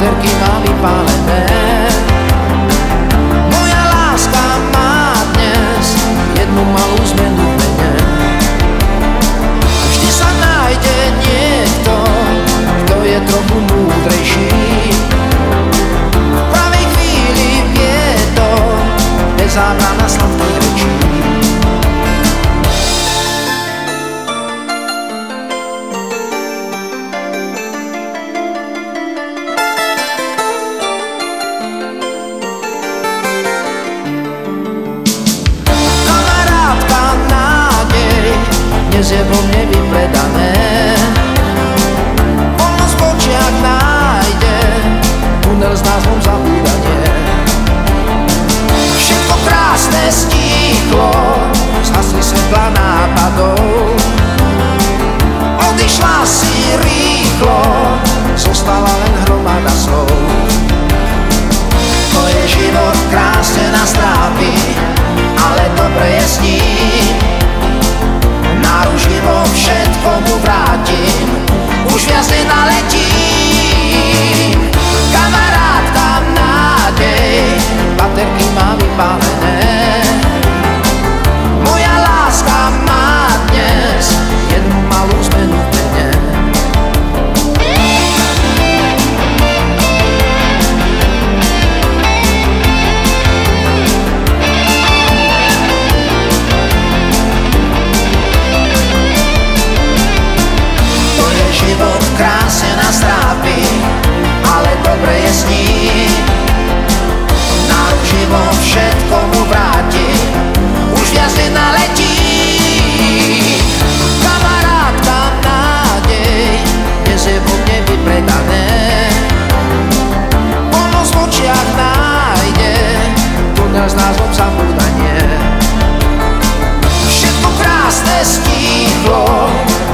baterky má vypálené Moja láska má dnes jednu malú zmenu v mene Vždy sa nájde niekto, kto je trochu múdrejší V pravej chvíli vie to, bez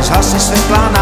Los haces en plan